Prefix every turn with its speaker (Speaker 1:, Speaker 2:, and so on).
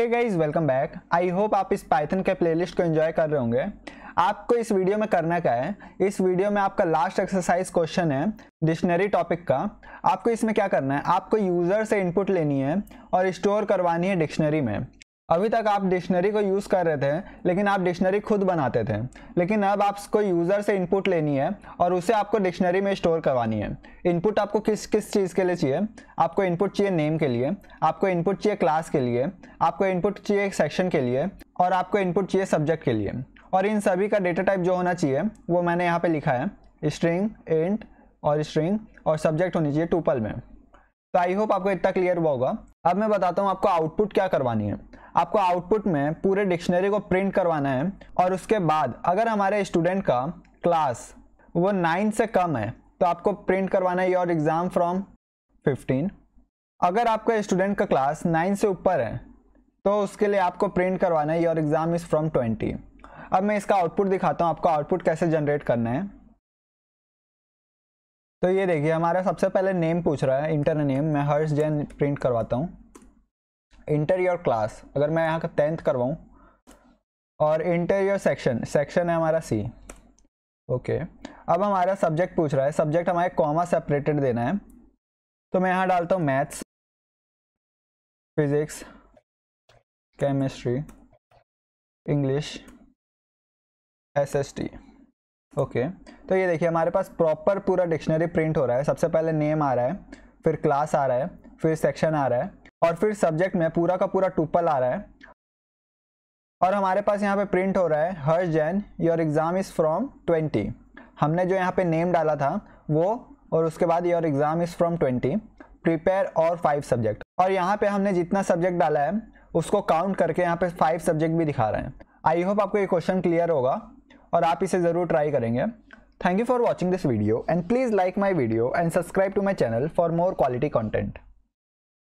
Speaker 1: Welcome back I hope आप इस Python के प्लेलिस्ट को एंजॉय कर रहे होंगे। आपको इस वीडियो में करना क्या है? इस वीडियो में आपका लास्ट एक्सरसाइज क्वेश्चन है डिक्शनरी टॉपिक का। आपको इसमें क्या करना है? आपको यूज़र से इनपुट लेनी है और स्टोर करवानी है डिक्शनरी में। अभी तक आप डिक्शनरी को यूज़ कर रहे थे, लेकिन आप डिक्शनरी खुद बनाते थे। लेकिन अब आपको यूज़र से इनपुट लेनी है और उसे आपको डिक्शनरी में स्टोर करवानी है। इनपुट आपको किस किस चीज़ के लिए चाहिए? आपको इनपुट चाहिए नेम के लिए, आपको इनपुट चाहिए क्लास के लिए, आपको इनपुट चाहिए सेक्शन के लिए और आपको इनपुट चाहिए सब्जेक्ट के लिए। और इन सभी का डेटा टाइप जो होना चाहिए, वो मैंने यहाँ पर लिखा है। स्ट्रिंग एंड और स्ट्रिंग और सब्जेक्ट होनी चाहिए टूपल में। तो आई होप आपको इतना क्लियर हुआ होगा। अब मैं बताता हूँ आपको आउटपुट क्या करवानी है। आपको आउटपुट में पूरे डिक्शनरी को प्रिंट करवाना है और उसके बाद अगर हमारे स्टूडेंट का क्लास वो नाइन से कम है तो आपको प्रिंट करवाना है योर एग्ज़ाम फ्रॉम फिफ्टीन अगर आपका स्टूडेंट का क्लास नाइन से ऊपर है तो उसके लिए आपको प्रिंट करवाना है your exam is from twenty अब मैं इसका आउटपुट दिखाता हूँ, आपको आउटपुट कैसे जनरेट करना है। तो ये देखिए, हमारा सबसे पहले नेम पूछ रहा है इंटर नेम मैं हर्ष जैन प्रिंट करवाता हूँ। इंटर योर क्लास अगर मैं यहाँ का टेंथ करवाऊँ, और इंटर योर सेक्शन सेक्शन है हमारा सी ओके अब हमारा सब्जेक्ट पूछ रहा है सब्जेक्ट हमारे कॉमा सेपरेटेड देना है। तो मैं यहाँ डालता हूँ maths physics chemistry English S S T okay तो ये देखिए, हमारे पास प्रॉपर पूरा डिक्शनरी प्रिंट हो रहा है। सबसे पहले नेम आ रहा है, फिर क्लास आ रहा है, फिर सेक्शन आ रहा है। और फिर सब्जेक्ट में पूरा का पूरा टूपल आ रहा है। और हमारे पास यहाँ पे प्रिंट हो रहा है, हर Jain your exam is from twenty हमने जो यहाँ पे नेम डाला था, वो, और उसके बाद your exam is from twenty prepare और फाइव सब्जेक्ट और यहाँ पे हमने जितना सब्जेक्ट डाला है, उसको काउंट करके यहाँ पे फाइव सब्जेक्ट भी दिखा रहे हैं। आई होप आपको ये क्वेश्चन क्लियर होगा, और आप इसे ज़रूर ट्राई करेंगे। Thank you for watching this video and please like my video and subscribe to my channel for more quality content